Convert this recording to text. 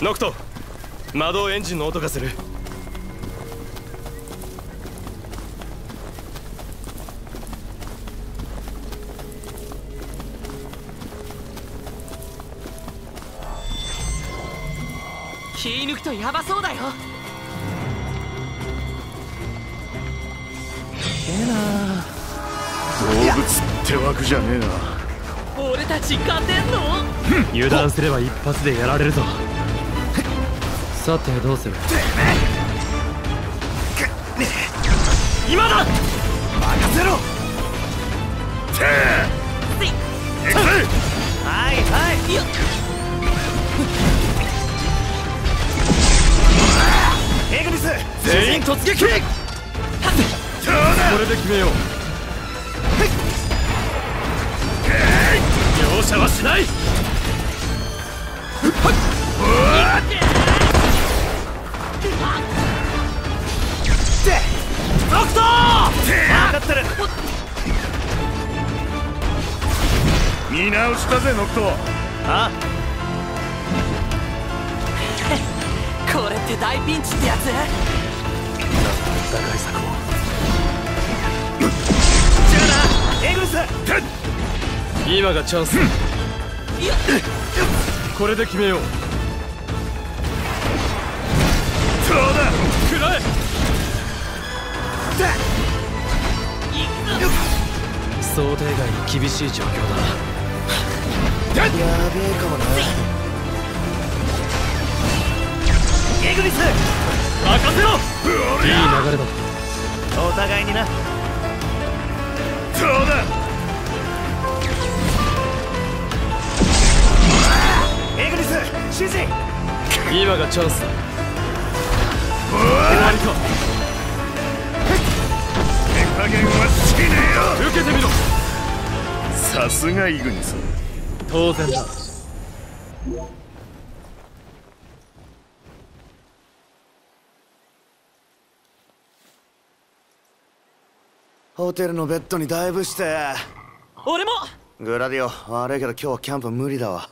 ノクト魔導エンジンの音がする。気抜くとヤバそうだよ。えな動物ってわけじゃねえな。俺たち勝てんの？油断すれば一発でやられるぞ。さてどうする？今だ！任せろ！てえ行くぜはいはい！よエグリス全員突撃！これで決めよう容赦はいドクト分かってる。見直したぜノクト。あ？これって大ピンチってやつ？今がチャンス。これで決めよう。そうだ？食らえ！想定外に厳しい状況だやべえかもな。エグリス任せろいい流れだお互いにな今がチャンスだ。終わりか手加減はしねえよ。受けてみろ。さすがイグニス。当然だ。ホテルのベッドにダイブして。俺も。グラディオ悪いけど今日はキャンプ無理だわ